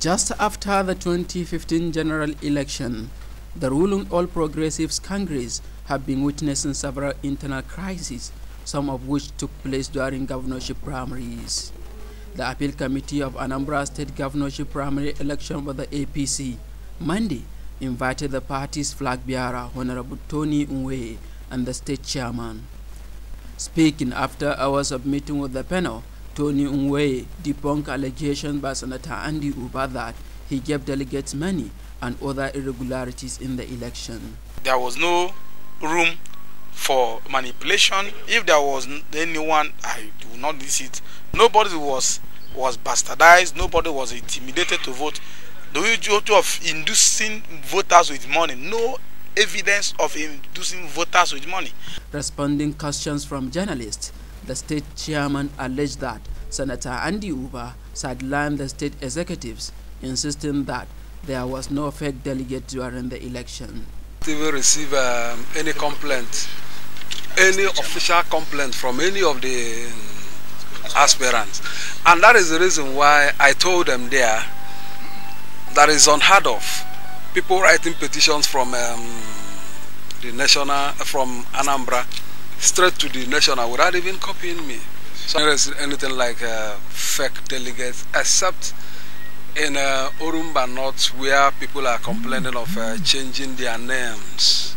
Just after the 2015 general election, the ruling All Progressives Congress have been witnessing several internal crises, some of which took place during governorship primaries. The appeal committee of Anambra State governorship primary election for the APC Monday invited the party's flag bearer, Honorable Tony Nwoye, and the state chairman. Speaking after hours of meeting with the panel, Tony Nwoye debunked allegations by Senator Andy Uba that he gave delegates money and other irregularities in the election. There was no room for manipulation. If there was anyone, I do not miss it. Nobody was was bastardized. Nobody was intimidated to vote. The issue of inducing voters with money, no evidence of inducing voters with money. Responding questions from journalists, the state chairman alleged that Senator Andy Uba sidelined the state executives, insisting that there was no fake delegate during the election. They will receive um, any complaint, any official complaint from any of the aspirants. And that is the reason why I told them there that is unheard of. People writing petitions from um, the national, from Anambra, straight to the national without even copying me. So there is anything like uh, fake delegates, except in uh, Orumba North where people are complaining of uh, changing their names.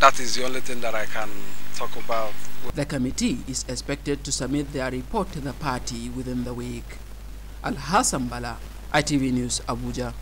That is the only thing that I can talk about. The committee is expected to submit their report to the party within the week. Alhassan Bala, ITV News, Abuja.